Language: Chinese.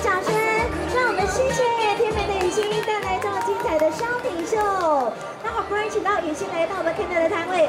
掌声！让我们谢谢天美的雨欣带来这么精彩的商品秀。那好不容易请到雨欣来到我们天美的摊位。